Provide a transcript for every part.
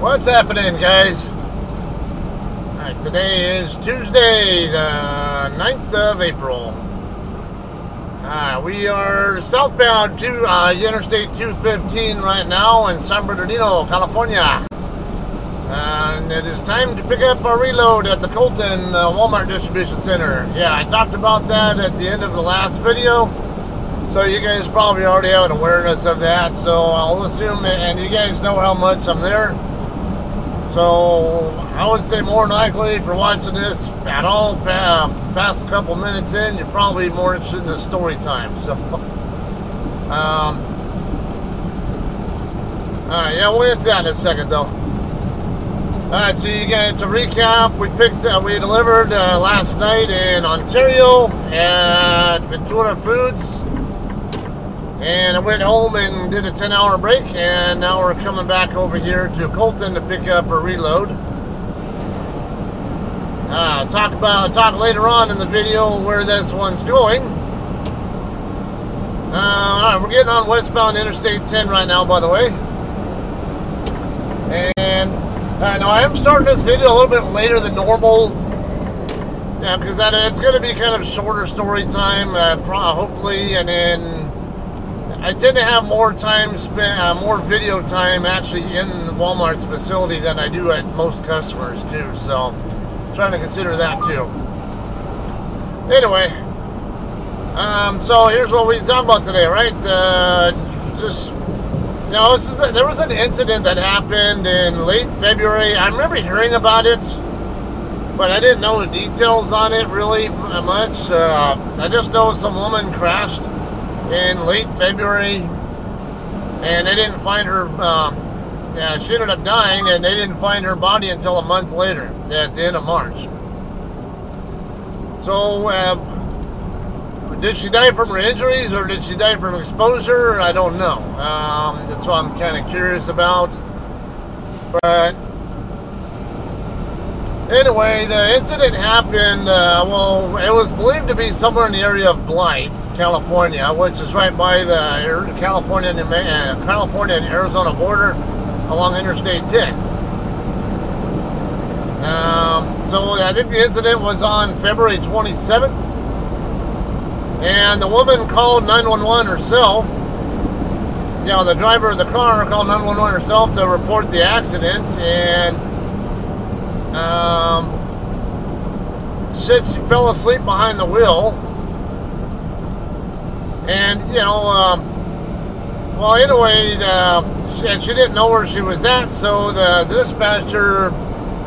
What's happening, guys? Alright, today is Tuesday, the 9th of April. Uh, we are southbound to uh, Interstate 215 right now in San Bernardino, California. And it is time to pick up our reload at the Colton uh, Walmart Distribution Center. Yeah, I talked about that at the end of the last video. So you guys probably already have an awareness of that. So I'll assume, and you guys know how much I'm there. So I would say more than likely, if you're watching this at all past a couple minutes in, you're probably more interested in the story time. So, um, all right, yeah, we'll get to that in a second, though. All right, so you guys to recap, we picked, uh, we delivered uh, last night in Ontario at Ventura Foods. And I went home and did a 10 hour break, and now we're coming back over here to Colton to pick up a reload. Uh, talk about talk later on in the video where this one's going. Uh, all right, we're getting on westbound Interstate 10 right now, by the way. And uh, now I am starting this video a little bit later than normal. Yeah, because that it's going to be kind of shorter story time, uh, hopefully, and then I tend to have more time spent, uh, more video time actually in Walmart's facility than I do at most customers too. So, trying to consider that too. Anyway, um, so here's what we talking about today, right? Uh, just you know, this is a, there was an incident that happened in late February. I remember hearing about it, but I didn't know the details on it really much. Uh, I just know some woman crashed in late February, and they didn't find her. Um, yeah, she ended up dying, and they didn't find her body until a month later, at the end of March. So, uh, did she die from her injuries, or did she die from exposure? I don't know. Um, that's what I'm kind of curious about. But anyway, the incident happened. Uh, well, it was believed to be somewhere in the area of Blythe. California, which is right by the California and, uh, California and Arizona border along Interstate 10. Um, so I think the incident was on February 27th, and the woman called 911 herself. You know, the driver of the car called 911 herself to report the accident, and um, said she fell asleep behind the wheel and, you know, um, well, anyway, the, she, she didn't know where she was at, so the dispatcher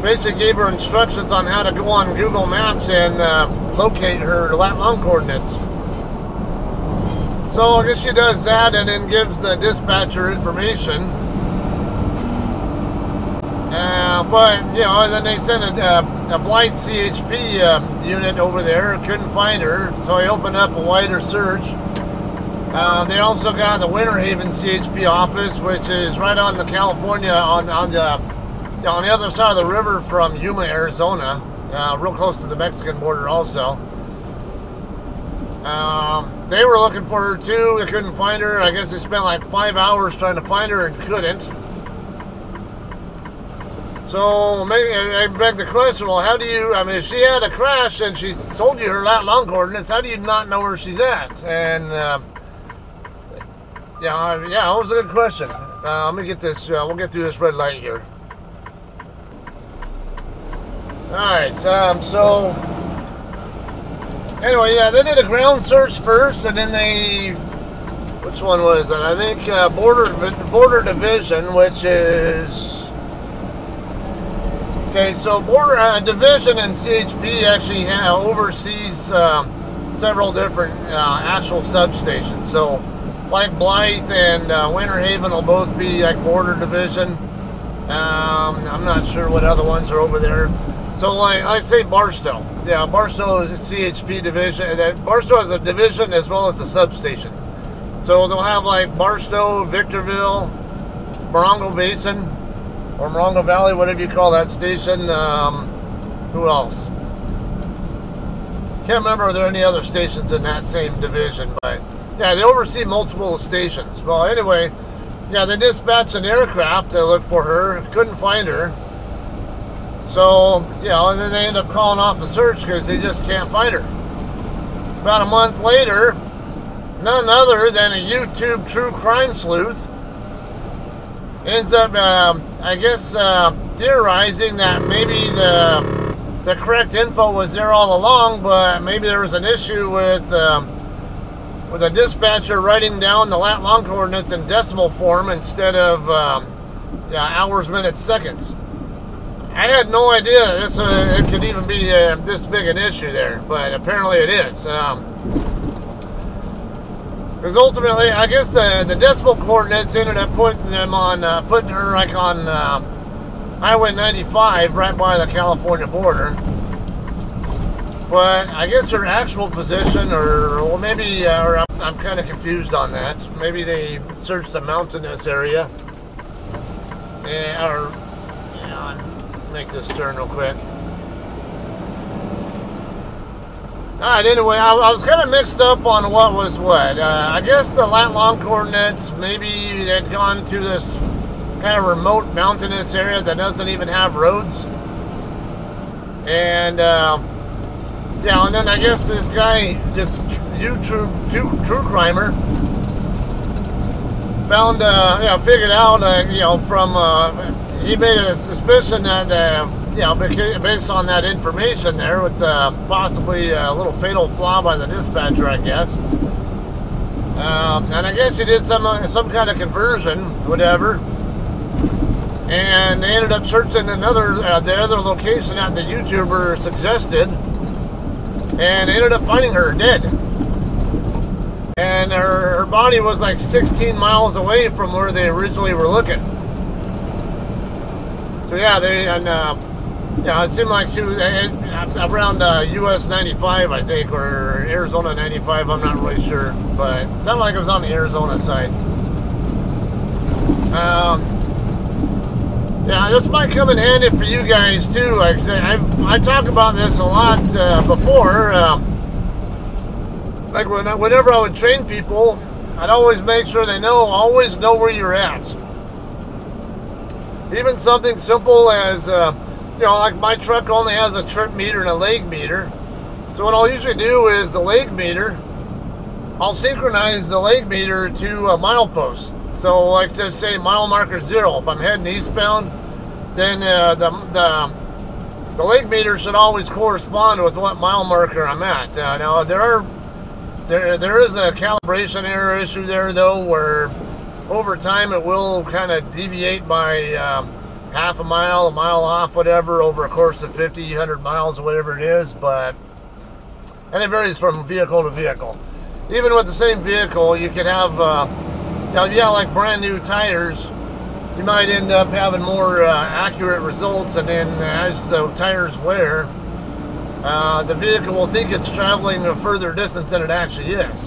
basically gave her instructions on how to go on Google Maps and uh, locate her lat long coordinates. So I guess she does that and then gives the dispatcher information. Uh, but, you know, then they sent a, a, a Blythe CHP uh, unit over there, couldn't find her, so I opened up a wider search. Uh, they also got the Winter Haven CHP office, which is right on the California on on the on the other side of the river from Yuma, Arizona, uh, real close to the Mexican border. Also, um, they were looking for her too. They couldn't find her. I guess they spent like five hours trying to find her and couldn't. So I beg the question: Well, how do you? I mean, if she had a crash and she told you her lat long coordinates, how do you not know where she's at? And uh, yeah, uh, yeah, that was a good question. Uh, let me get this, uh, we'll get through this red light here. Alright, um, so, anyway, yeah, they did a ground search first, and then they, which one was it? I think uh, Border, Border Division, which is, okay, so Border uh, Division and CHP actually oversees um, several different uh, actual substations, so like Blythe and uh, Winter Haven will both be like border division. Um, I'm not sure what other ones are over there. So like I say Barstow. Yeah, Barstow is a CHP division. Barstow is a division as well as a substation. So they'll have like Barstow, Victorville, Morongo Basin, or Morongo Valley, whatever you call that station. Um, who else? Can't remember if there are any other stations in that same division, but yeah, they oversee multiple stations. Well, anyway, yeah, they dispatched an aircraft to look for her. Couldn't find her. So, you know, and then they end up calling off the search because they just can't find her. About a month later, none other than a YouTube true crime sleuth ends up, uh, I guess, uh, theorizing that maybe the the correct info was there all along, but maybe there was an issue with um, with a dispatcher writing down the lat long coordinates in decimal form instead of um, hours, minutes, seconds. I had no idea this uh, it could even be uh, this big an issue there, but apparently it is. Um, because ultimately, I guess the, the decimal coordinates ended up putting them on, uh, putting her like on uh, Highway 95, right by the California border. But I guess their actual position, or well, maybe, uh, or I'm, I'm kind of confused on that. Maybe they searched the mountainous area, and, or yeah, make this turn real quick. Alright, anyway, I, I was kind of mixed up on what was what. Uh, I guess the lat long coordinates, maybe they'd gone to this kind of remote mountainous area that doesn't even have roads. And, uh, yeah, and then I guess this guy, this YouTube true, true crimer, found, uh, you know, figured out, uh, you know, from, uh, he made a suspicion that, uh, you know, based on that information there, with uh, possibly a little fatal flaw by the dispatcher, I guess. Um, and I guess he did some some kind of conversion, whatever. And they ended up searching another uh, the other location that the YouTuber suggested, and ended up finding her dead. And her, her body was like 16 miles away from where they originally were looking. So yeah, they and. Uh, yeah, it seemed like she was around uh, US 95, I think, or Arizona 95. I'm not really sure, but it sounded like it was on the Arizona side. Um, yeah, this might come in handy for you guys too. Like I said, I've I talk about this a lot uh, before. Um, like when I, whenever I would train people, I'd always make sure they know, always know where you're at. Even something simple as uh, you know, like my truck only has a trip meter and a leg meter. So what I'll usually do is the leg meter, I'll synchronize the leg meter to a milepost. So like to say mile marker zero, if I'm heading eastbound, then uh, the, the, the leg meter should always correspond with what mile marker I'm at. Uh, now there are there there is a calibration error issue there though, where over time it will kind of deviate by um, half a mile, a mile off, whatever, over a course of 50, 100 miles, or whatever it is, but, and it varies from vehicle to vehicle. Even with the same vehicle, you can have, uh, you know, yeah, like brand new tires, you might end up having more uh, accurate results, and then as the tires wear, uh, the vehicle will think it's traveling a further distance than it actually is.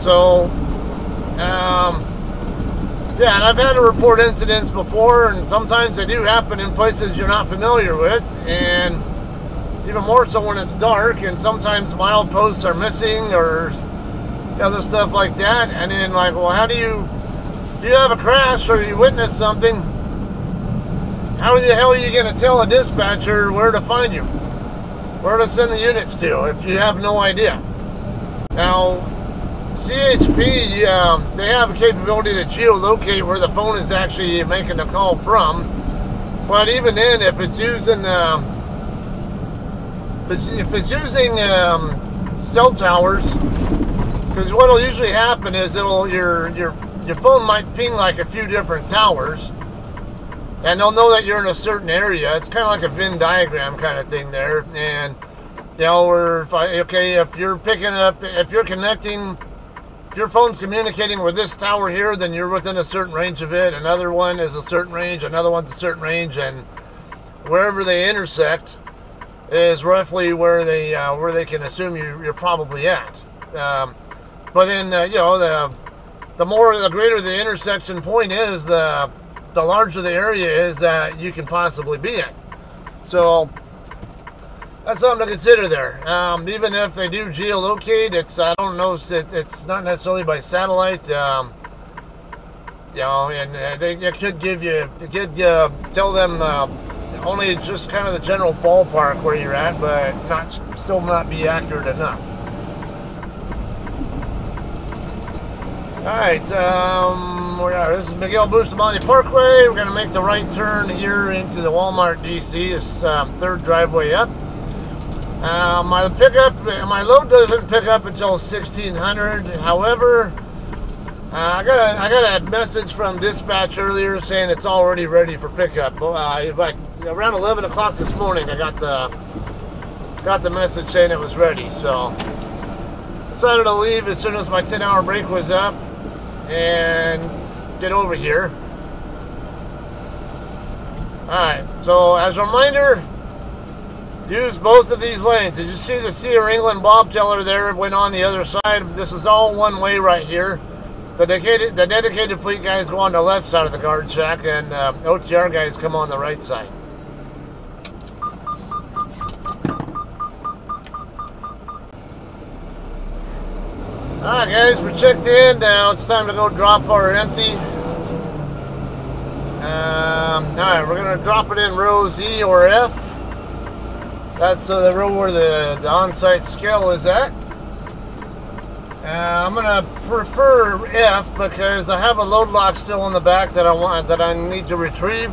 So, um, yeah, and I've had to report incidents before, and sometimes they do happen in places you're not familiar with, and even more so when it's dark, and sometimes mileposts are missing or other stuff like that. And then, like, well, how do you, if you have a crash or you witness something, how the hell are you going to tell a dispatcher where to find you? Where to send the units to if you have no idea? Now, CHP, um, they have a capability to geolocate where the phone is actually making the call from. But even then, if it's using um, if, it's, if it's using um, cell towers, because what will usually happen is it'll your your your phone might ping like a few different towers, and they'll know that you're in a certain area. It's kind of like a Venn diagram kind of thing there, and you know, or if I, okay, if you're picking up, if you're connecting if your phone's communicating with this tower here, then you're within a certain range of it. Another one is a certain range, another one's a certain range, and wherever they intersect is roughly where they uh, where they can assume you, you're probably at. Um, but then uh, you know the the more the greater the intersection point is, the the larger the area is that you can possibly be in. So that's something to consider there. Um, even if they do geolocate, it's I don't know, it's, it's not necessarily by satellite. Um, you know, and uh, they, they could give you, it could uh, tell them uh, only just kind of the general ballpark where you're at, but not still not be accurate enough. All right, um, we're, uh, this is Miguel Bustamante Parkway. We're gonna make the right turn here into the Walmart DC. It's um, third driveway up. Uh, my pickup, my load doesn't pick up until 1600. However, uh, I got a, I got a message from dispatch earlier saying it's already ready for pickup. Uh, like around 11 o'clock this morning, I got the got the message saying it was ready. So decided to leave as soon as my 10-hour break was up and get over here. Alright, so as a reminder, use both of these lanes. Did you see the C.R. England bobtailor there It went on the other side? This is all one way right here. The dedicated, the dedicated fleet guys go on the left side of the guard shack and uh, OTR guys come on the right side. Alright guys, we checked in. Now it's time to go drop our empty. Um, Alright, we're going to drop it in rows E or F. That's uh, the row where the, the on-site scale is at. Uh, I'm to prefer F because I have a load lock still in the back that I want that I need to retrieve.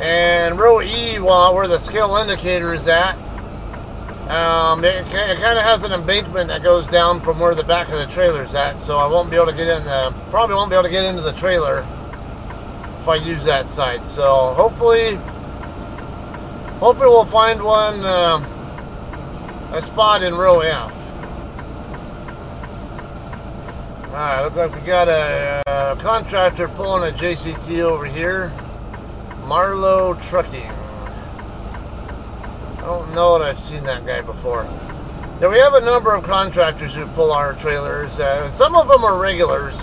And row E, well, where the scale indicator is at, um, it, it kind of has an embankment that goes down from where the back of the trailer is at, so I won't be able to get in the, probably won't be able to get into the trailer if I use that side. So hopefully, hopefully we'll find one, uh, a spot in row F. Alright, looks like we got a, a contractor pulling a JCT over here. Marlow Trucking. I don't know that I've seen that guy before. Now we have a number of contractors who pull our trailers. Uh, some of them are regulars.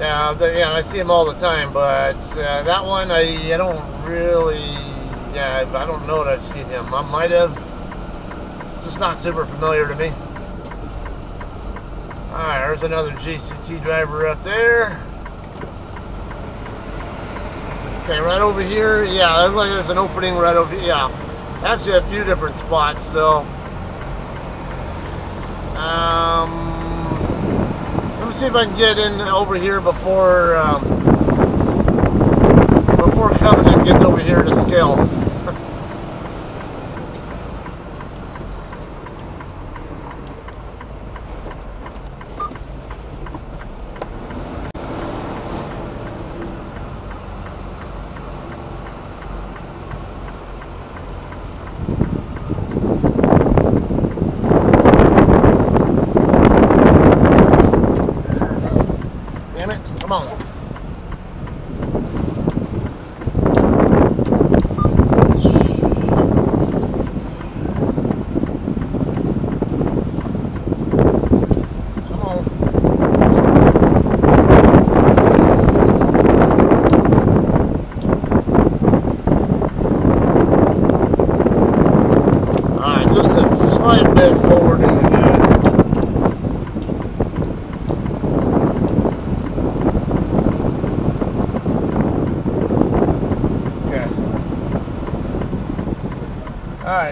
Uh, yeah, I see them all the time. But uh, that one, I, I don't really. Yeah, I don't know that I've seen him. I might have. Just not super familiar to me. All right, there's another JCT driver up there. Okay, right over here. Yeah, there's an opening right over here. Yeah actually a few different spots so um, let me see if I can get in over here before um, before Covenant gets over here to scale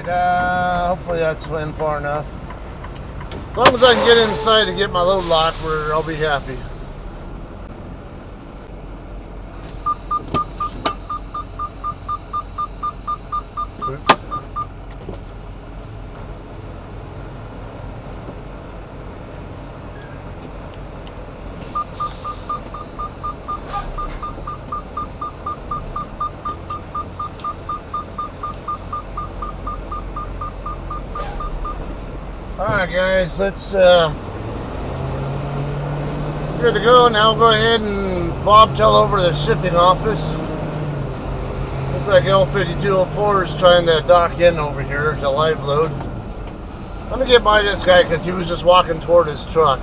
Uh, that's in far enough. As long as I can get inside to get my load lock, where I'll be happy. Alright guys, let's uh good to go. Now go ahead and bobtail over to the shipping office. Looks like L5204 is trying to dock in over here to live load. Let me get by this guy because he was just walking toward his truck.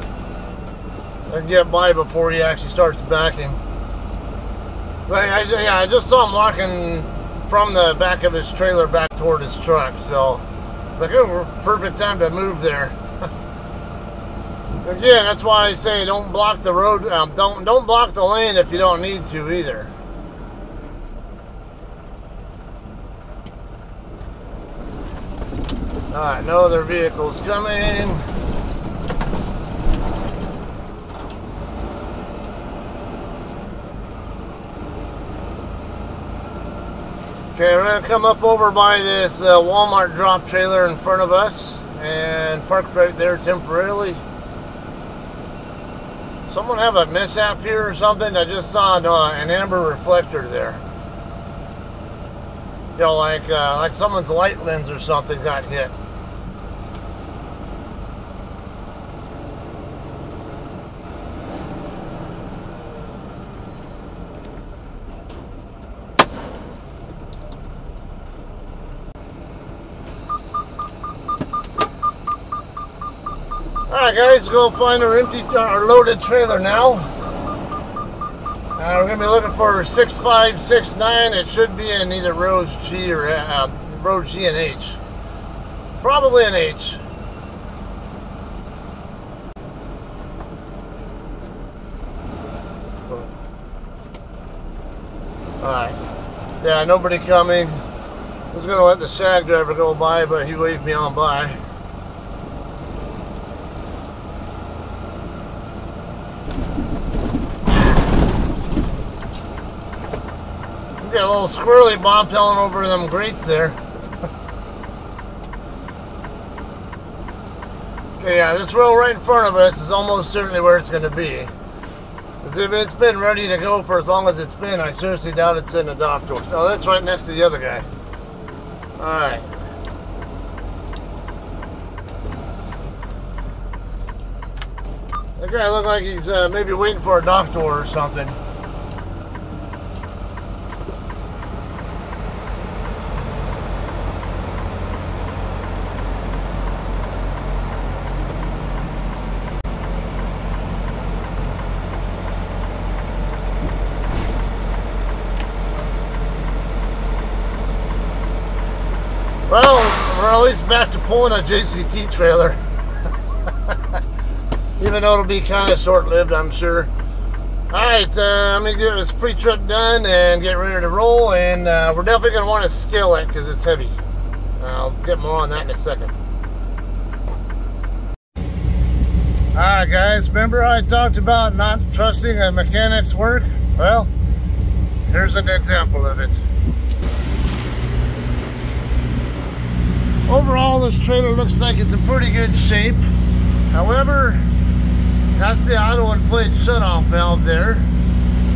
And get by before he actually starts backing. Like I, yeah, I just saw him walking from the back of his trailer back toward his truck, so it's like, oh, perfect time to move there. Again, that's why I say don't block the road. Um, don't don't block the lane if you don't need to either. All right, no other vehicles coming. Okay, we're gonna come up over by this uh, Walmart drop trailer in front of us and park right there temporarily. Someone have a mishap here or something? I just saw an, uh, an amber reflector there. You know, like uh, like someone's light lens or something got hit. Guys, go find our empty, our loaded trailer now. Uh, we're to be looking for 6569. It should be in either rows G or uh, G and H. Probably an H. Alright. Yeah, nobody coming. I was to let the shag driver go by, but he waved me on by. Got a little squirrely bobtailing over them grates there. okay, yeah, this row right in front of us is almost certainly where it's going to be. Because if it's been ready to go for as long as it's been, I seriously doubt it's in the dock door. Oh, that's right next to the other guy. Alright. That guy looked like he's uh, maybe waiting for a dock door or something. Well, we're at least a JCT trailer. Even though it'll be kind of short-lived, I'm sure. Alright, uh, I'm going to get this pre-trip done and get ready to roll. And uh, we're definitely going to want to scale it because it's heavy. I'll get more on that in a second. Alright guys, remember I talked about not trusting a mechanic's work? Well, here's an example of it. Overall, this trailer looks like it's in pretty good shape. However, that's the auto inflate shutoff valve there.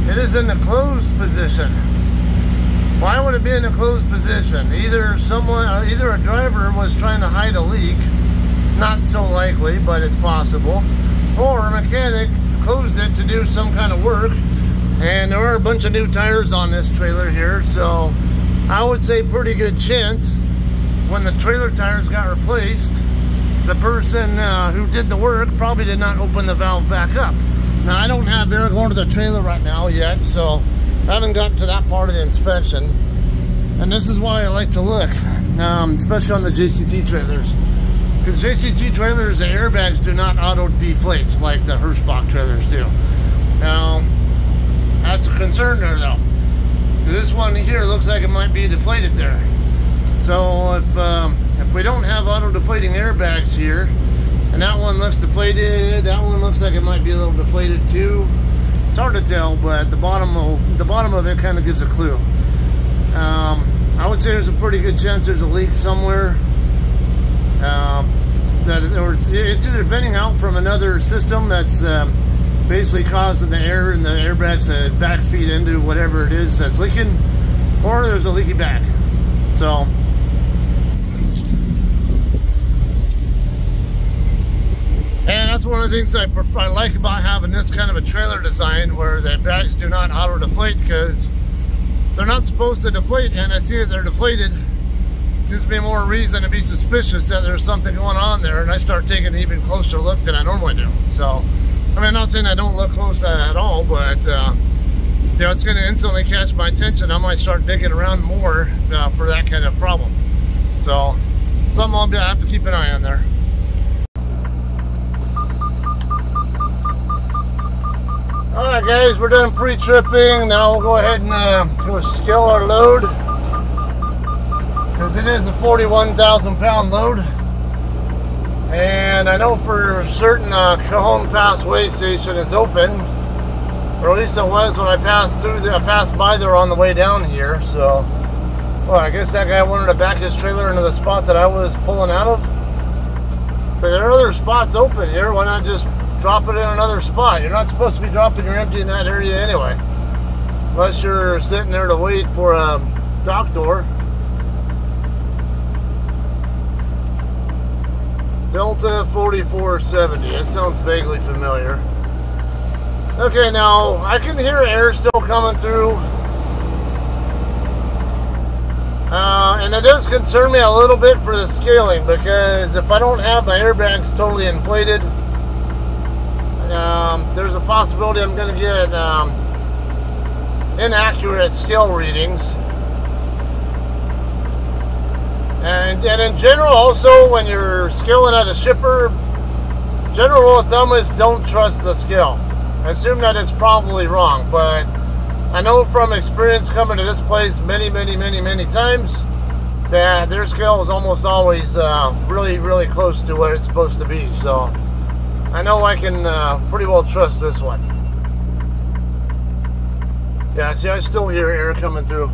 It is in the closed position. Why would it be in a closed position? Either someone, uh, either a driver was trying to hide a leak, not so likely, but it's possible, or a mechanic closed it to do some kind of work. And there are a bunch of new tires on this trailer here, so I would say pretty good chance when the trailer tires got replaced, the person uh, who did the work probably did not open the valve back up. Now, I don't have air going to the trailer right now yet, so I haven't gotten to that part of the inspection. And this is why I like to look, um, especially on the JCT trailers. Because JCT trailers, the airbags do not auto-deflate like the Hirschbach trailers do. Now, that's a concern there though. This one here looks like it might be deflated there. So if um, if we don't have auto deflating airbags here, and that one looks deflated, that one looks like it might be a little deflated too. It's hard to tell, but the bottom of the bottom of it kind of gives a clue. Um, I would say there's a pretty good chance there's a leak somewhere. Um, that or it's, it's, either venting out from another system that's um, basically causing the air and the airbags to backfeed into whatever it is that's leaking, or there's a leaky bag. So And that's one of the things I, prefer, I like about having this kind of a trailer design where the bags do not auto deflate because they're not supposed to deflate and I see that they're deflated gives me more reason to be suspicious that there's something going on there and I start taking an even closer look than I normally do. So, I mean, I'm not saying I don't look close at all, but uh, you know, it's going to instantly catch my attention. I might start digging around more uh, for that kind of problem. So, something I'll have to keep an eye on there. Alright guys, we're done pre-tripping. Now we'll go ahead and uh, go scale our load. Because it is a 41,000 pound load. And I know for certain uh, Cajon Pass way station is open. Or at least it was when I passed through I passed by there on the way down here. So, well, I guess that guy wanted to back his trailer into the spot that I was pulling out of. But there are other spots open here. Why not just drop it in another spot. You're not supposed to be dropping your empty in that area anyway. Unless you're sitting there to wait for a dock door. Delta 4470. That sounds vaguely familiar. Okay, now I can hear air still coming through. Uh, and it does concern me a little bit for the scaling because if I don't have my airbags totally inflated, um, there's a possibility I'm going to get um, inaccurate scale readings. And, and in general, also, when you're scaling at a shipper, general rule of thumb is don't trust the scale. Assume that it's probably wrong, but I know from experience coming to this place many, many, many, many times that their scale is almost always uh, really, really close to what it's supposed to be. So I know I can uh, pretty well trust this one. Yeah, see, I still hear air coming through.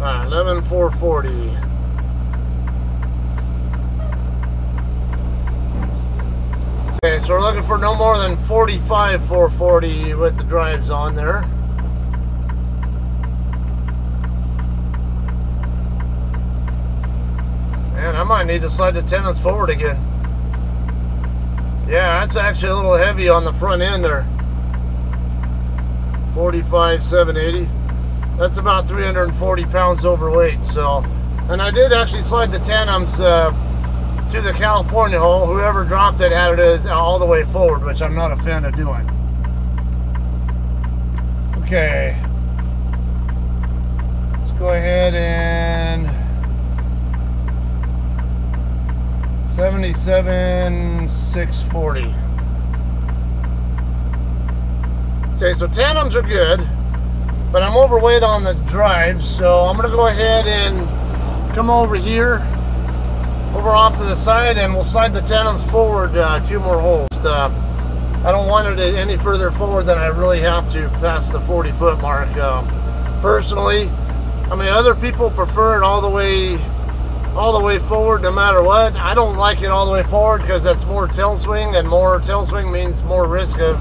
Alright, 11440. Okay, so we're looking for no more than 45 440 with the drives on there. Man, I might need to slide the tandems forward again. Yeah, that's actually a little heavy on the front end there. 45, 780. That's about 340 pounds overweight. So, and I did actually slide the tandems uh, to the California hole. Whoever dropped it had it all the way forward, which I'm not a fan of doing. Okay. Let's go ahead and 77 640. Okay, so tandems are good, but I'm overweight on the drives, so I'm gonna go ahead and come over here, over off to the side, and we'll slide the tandems forward uh, two more holes. Uh, I don't want it any further forward than I really have to past the 40 foot mark. Um, personally, I mean, other people prefer it all the way all the way forward no matter what. I don't like it all the way forward because that's more tail swing and more tail swing means more risk of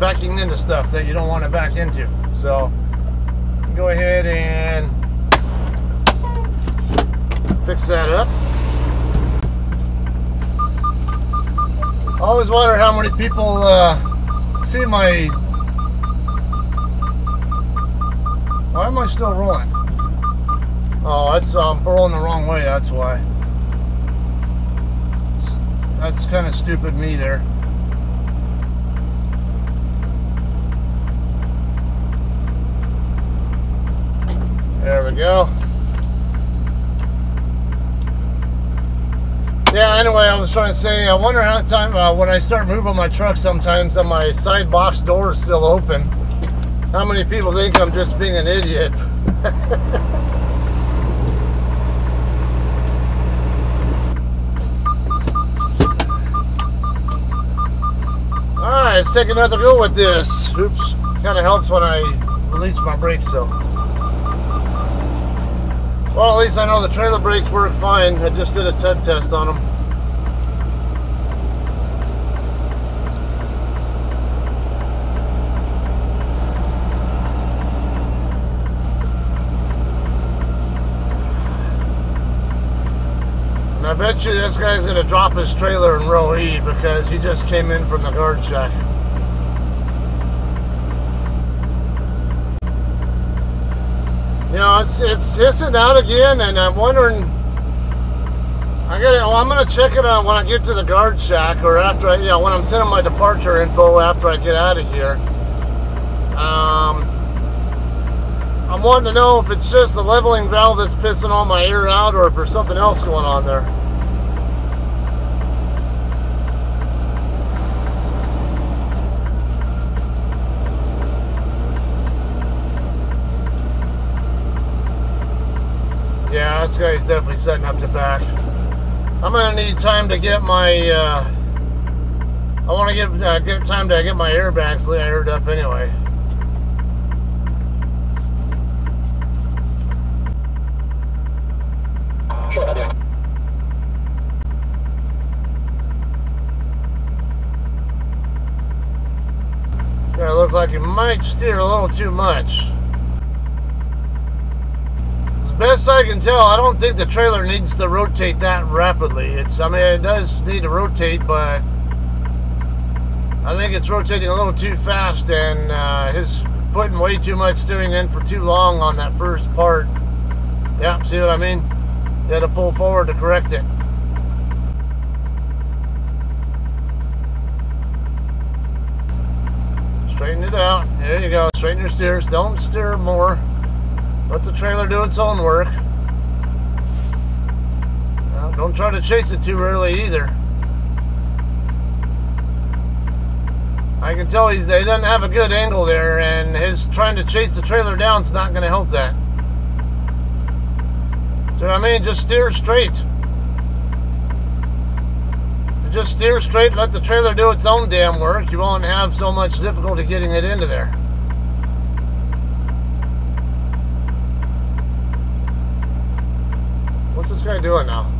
backing into stuff that you don't want to back into. So go ahead and fix that up. I always wonder how many people uh, see my... Why am I still rolling? Oh, that's um, rolling the wrong way, that's why. That's kind of stupid me there. There we go. Yeah, anyway, I was trying to say, I wonder how time, uh, when I start moving my truck sometimes and my side box door is still open, how many people think I'm just being an idiot? Alright, let's take another go with this. Oops. Kind of helps when I release my brakes, so. Well, at least I know the trailer brakes work fine. I just did a TED test on them. Bet you this guy's to drop his trailer in row E because he just came in from the guard shack. You know, it's it's hissing out again, and I'm wondering. I got. Well, I'm gonna check it out when I get to the guard shack, or after I, you know, when I'm sending my departure info after I get out of here. Um, I'm wanting to know if it's just the leveling valve that's pissing all my air out, or if there's something else going on there. Guy's definitely setting up to back. I'm gonna need time to get my. Uh, I want to give uh, time to get my airbags aired up anyway. Yeah, it looks like you might steer a little too much. Best I can tell, I don't think the trailer needs to rotate that rapidly. It's, I mean, it does need to rotate, but I think it's rotating a little too fast, and uh, his putting way too much steering in for too long on that first part. Yeah, see what I mean? You had to pull forward to correct it. Straighten it out. There you go. Straighten your steers. Don't steer more. Let the trailer do its own work. Well, don't try to chase it too early either. I can tell he's, he doesn't have a good angle there, and his trying to chase the trailer down is not going to help that. So I mean, just steer straight just steer straight, let the trailer do its own damn work. You won't have so much difficulty getting it into there. What's this guy doing now?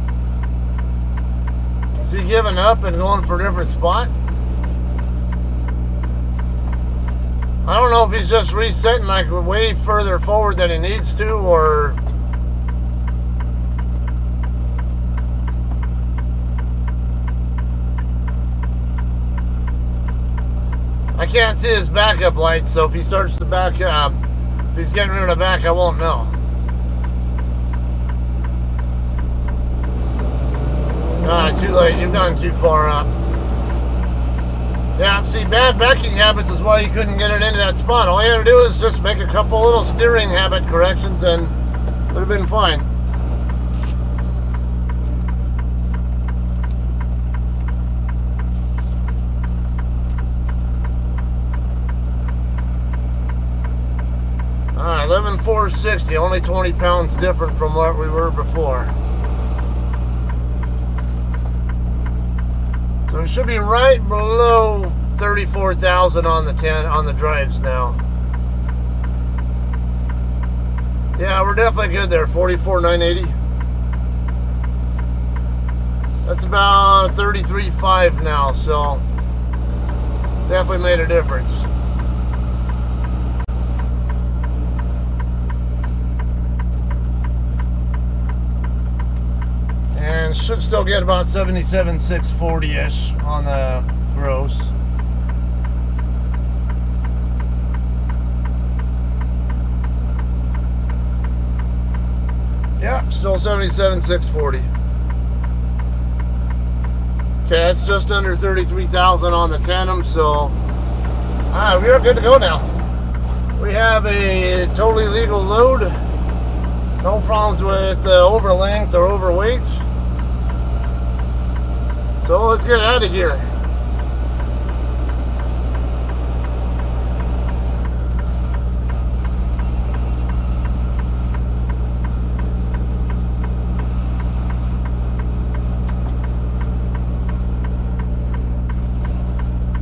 Is he giving up and going for a different spot? I don't know if he's just resetting like way further forward than he needs to or I can't see his backup lights, so if he starts to back up, if he's getting rid of the back, I won't know. Ah, too late. You've gone too far up. Yeah, see, bad backing habits is why you couldn't get it into that spot. All you had to do is just make a couple little steering habit corrections and it would have been fine. Alright, 11,460, only 20 pounds different from what we were before. So it should be right below 34,000 on the 10 on the drives now. Yeah, we're definitely good there. 44,980. That's about 33.5 now, so definitely made a difference. And should still get about 77 640-ish on the gross. Yeah, still 77 640. Okay, that's just under 33,000 on the tandem, so all right, we are good to go now. We have a totally legal load. No problems with uh, over length or overweight. So let's get out of here.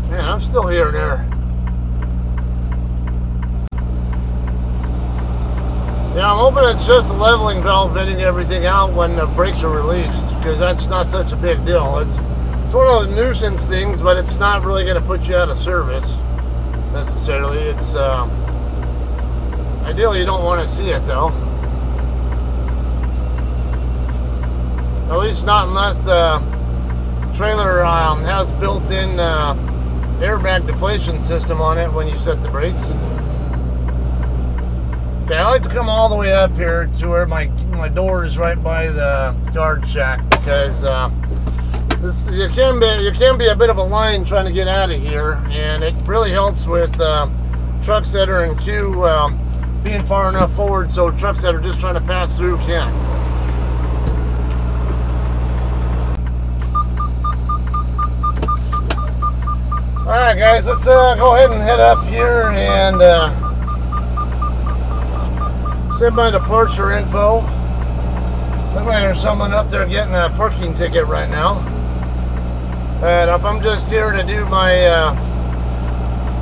Man, I'm still here there. Yeah, I'm hoping it's just the leveling valve venting everything out when the brakes are released because that's not such a big deal. It's it's one of those nuisance things, but it's not really going to put you out of service necessarily. It's um, ideally you don't want to see it though. At least not unless the trailer um, has built-in uh, airbag deflation system on it when you set the brakes. Okay, I like to come all the way up here to where my my door is right by the guard shack because. Uh, this, you can be you can be a bit of a line trying to get out of here, and it really helps with uh, trucks that are in queue um, being far enough forward so trucks that are just trying to pass through can. All right, guys, let's uh, go ahead and head up here and uh, send my departure info. Looks like there's someone up there getting a parking ticket right now. And if I'm just here to do my, uh,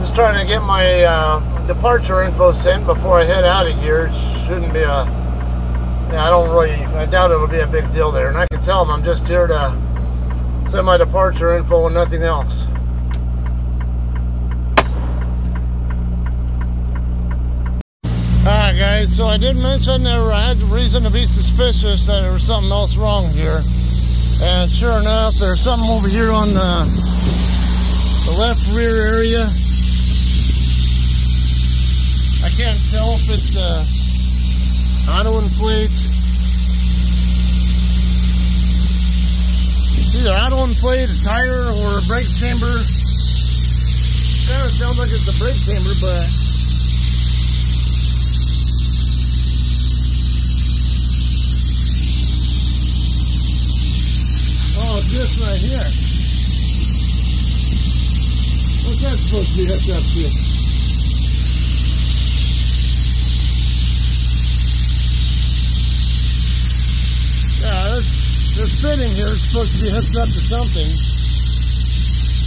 just trying to get my uh, departure info sent before I head out of here, it shouldn't be a, yeah, I don't really, I doubt it'll be a big deal there. And I can tell them I'm just here to send my departure info and nothing else. Alright guys, so I did mention there I had reason to be suspicious that there was something else wrong here. And sure enough, there's something over here on the, the left rear area. I can't tell if it's uh, auto inflate. It's either auto inflate, a tire, or a brake chamber. Kind of sounds like it's a brake chamber, but right here. What's that supposed to be hooked up to? Yeah, this, this fitting here is supposed to be hooked up to something.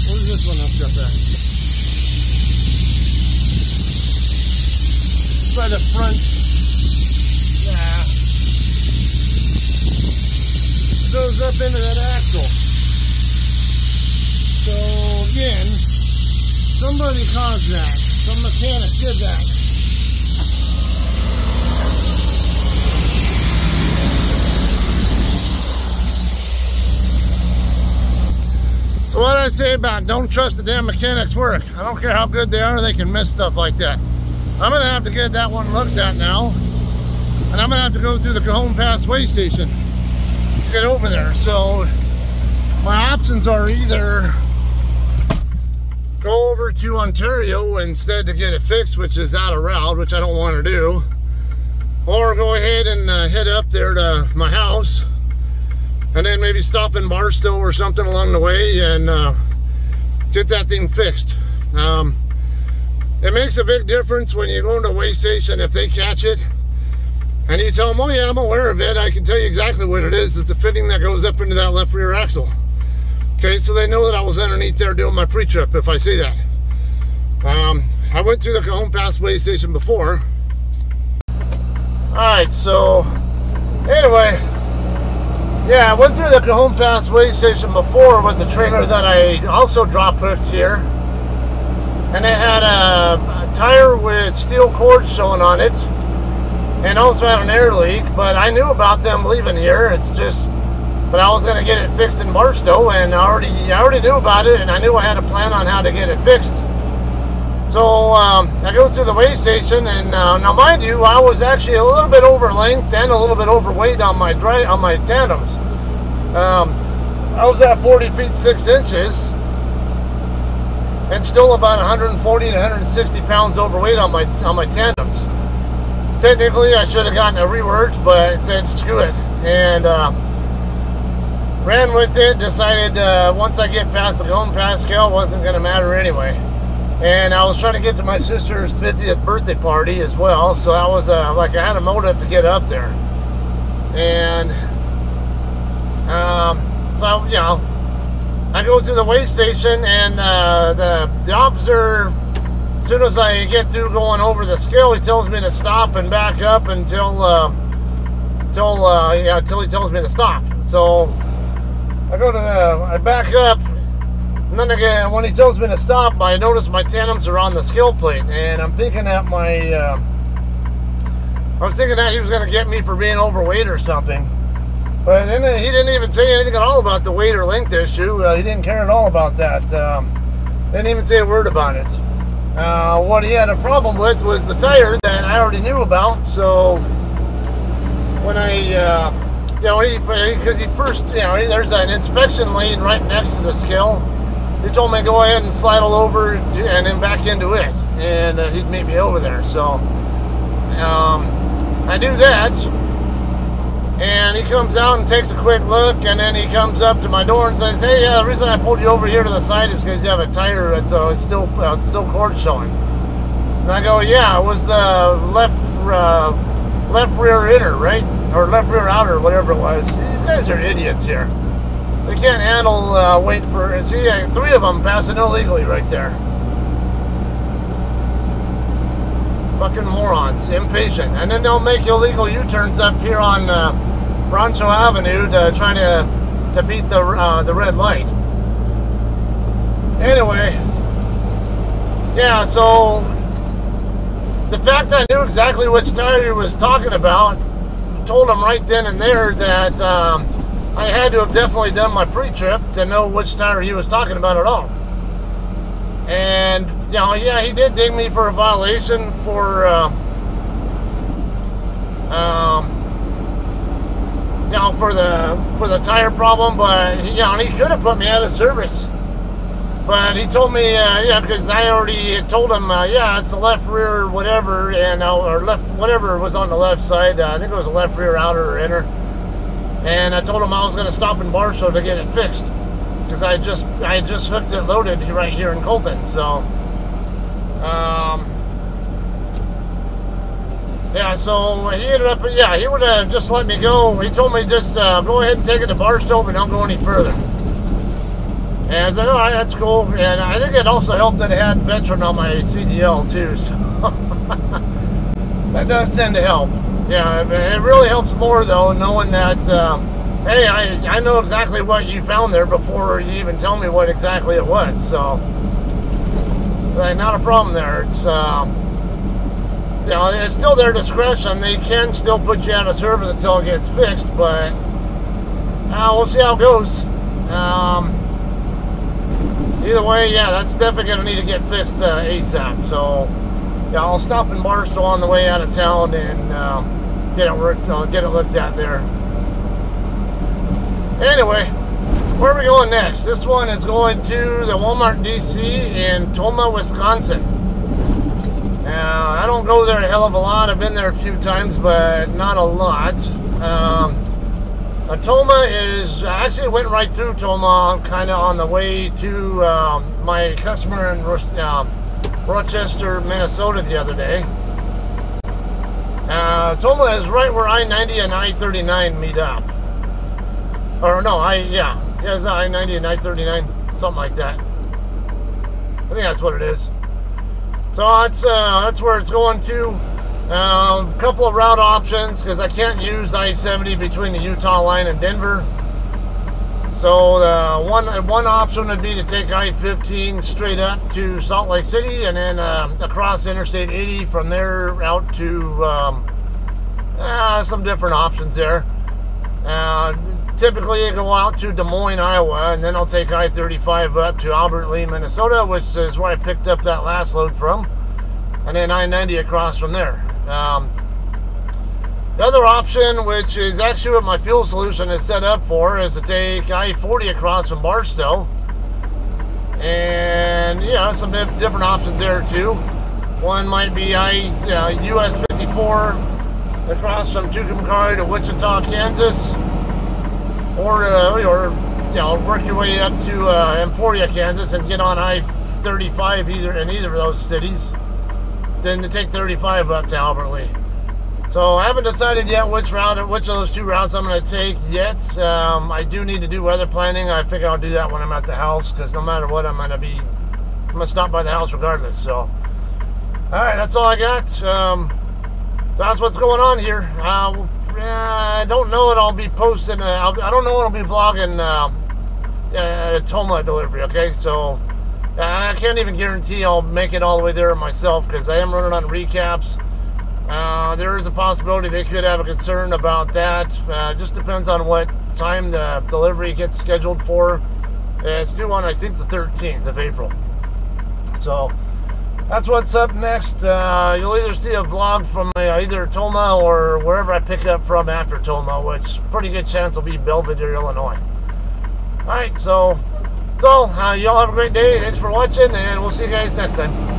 Where's this one hooked up at? By the front. Yeah. goes up into that axle. So again, somebody caused that. Some mechanic did that. So what I say about don't trust the damn mechanics work. I don't care how good they are, they can miss stuff like that. I'm gonna have to get that one looked at now. And I'm gonna have to go through the Cajon Pass way station to get over there. So my options are either go over to Ontario instead to get it fixed, which is out of route, which I don't want to do, or go ahead and uh, head up there to my house and then maybe stop in Barstow or something along the way and uh, get that thing fixed. Um, it makes a big difference when you go into a way station if they catch it and you tell them, oh yeah, I'm aware of it. I can tell you exactly what it is. It's the fitting that goes up into that left rear axle. Okay, so they know that I was underneath there doing my pre-trip if I say that. Um, I went through the Cajon Pass way station before. All right, so anyway, yeah, I went through the Cajon Pass way station before with the trailer that I also drop hooked here. And it had a, a tire with steel cords showing on it. And also had an air leak, but I knew about them leaving here. It's just, but I was gonna get it fixed in Barstow and I already, I already knew about it and I knew I had a plan on how to get it fixed. So um, I go to the way station, and uh, now mind you, I was actually a little bit over length and a little bit overweight on my dry on my tandems. Um, I was at 40 feet 6 inches and still about 140 to 160 pounds overweight on my on my tandems. Technically, I should have gotten a reworked, but I said screw it and uh, ran with it. Decided uh, once I get past the Pass scale, wasn't going to matter anyway. And I was trying to get to my sister's 50th birthday party as well, so I was uh, like I had a motive to get up there. And um, so you know, I go to the weigh station, and uh, the the officer, as soon as I get through going over the scale, he tells me to stop and back up until uh, until uh, yeah until he tells me to stop. So I go to the I back up, and then again when he tells me to stop, I notice my tandems are on the scale plate, and I'm thinking that my uh, I was thinking that he was going to get me for being overweight or something. But then uh, he didn't even say anything at all about the weight or length issue. Uh, he didn't care at all about that. Um, didn't even say a word about it. Uh, what he had a problem with was the tire that I already knew about. So when I, uh, you know, because he, first, you know, there's an inspection lane right next to the scale. He told me to go ahead and slide all over and then back into it, and uh, he'd meet me over there. So um, I do that. And he comes out and takes a quick look. And then he comes up to my door and says hey yeah the reason I pulled you over here to the side is because you have a tire that's uh, it's still uh, it's still cord showing. And I go yeah it was the left uh, left rear inner right or left rear outer, or whatever it was. These guys are idiots here. They can't handle uh, wait for. See, three of them passing illegally right there. Fucking morons, impatient, and then they'll make illegal U-turns up here on uh, Rancho Avenue to try to to beat the uh, the red light. Anyway, yeah. So the fact I knew exactly which tire he was talking about told him right then and there that um, I had to have definitely done my pre-trip to know which tire he was talking about at all. And, you know, yeah, he did ding me for a violation for, uh, um, you know, for the for the tire problem, but you know, he could have put me out of service. But he told me, uh, yeah, because I already told him, uh, yeah, it's the left rear, whatever, and uh, or left, whatever was on the left side. Uh, I think it was a left rear outer or inner. And I told him I was going to stop in Barstow to get it fixed because I just I just hooked it loaded right here in Colton. So, um, yeah. So he ended up, yeah, he would have just let me go. He told me just uh, go ahead and take it to Barstow, but don't go any further. And I all right, that's cool. And I think it also helped that it had Ventron on my CDL too. So that does tend to help. Yeah, it really helps more though, knowing that. Uh, hey, I, I know exactly what you found there before you even tell me what exactly it was. So, not a problem there. It's, um, you know, it's still their discretion. They can still put you out of service until it gets fixed, but uh, we'll see how it goes. Um, either way, yeah, that's definitely going to need to get fixed uh, ASAP. So, yeah, I'll stop in Barstow on the way out of town and uh, get it worked, uh, get it looked at there. Anyway, where are we going next? This one is going to the Walmart DC in Tomah, Wisconsin. Uh, I don't go there a hell of a lot. I've been there a few times, but not a lot. Um, uh, Tomah is actually went right through Tomah, kind of on the way to um, my customer in uh, Rochester, Minnesota, the other day. Uh, Tomah is right where I-90 and I-39 meet up. Or no, I yeah, yeah, it's I ninety and I thirty nine, something like that. I think that's what it is. So that's uh, that's where it's going to. A um, couple of route options because I can't use I seventy between the Utah line and Denver. So the one one option would be to take I fifteen straight up to Salt Lake City and then uh, across Interstate eighty from there out to um, uh, some different options there. Uh, typically I go out to Des Moines, Iowa, and then I'll take I-35 up to Albert Lea, Minnesota, which is where I picked up that last load from, and then I-90 across from there. Um, the other option, which is actually what my fuel solution is set up for, is to take I-40 across from Barstow, and you know, some different options there too. One might be I uh, US 54 across from Tucumcari to Wichita, Kansas or uh, or you know work your way up to uh, Emporia, Kansas, and get on I-35 either in either of those cities. Then to take 35 up to Albert Lea. So I haven't decided yet which route, which of those two routes I'm going to take yet. Um, I do need to do weather planning. I figure I'll do that when I'm at the house because no matter what, I'm going to be, I'm going to stop by the house regardless. So, all right, that's all I got. Um, so that's what's going on here. Uh, I don't know what I'll be posting. Uh, I'll, I don't know what I'll be vlogging uh, uh, Tomah delivery. Okay, so I can't even guarantee I'll make it all the way there myself because I am running on recaps. Uh, there is a possibility they could have a concern about that. Uh, just depends on what time the delivery gets scheduled for. It's due on I think the 13th of April. So that's what's up next. Uh, you'll either see a vlog from uh, either Tomah or wherever I pick up from after Tomah, which pretty good chance will be Belvidere, Illinois. Alright, so, so uh, y'all have a great day. Thanks for watching, and we'll see you guys next time.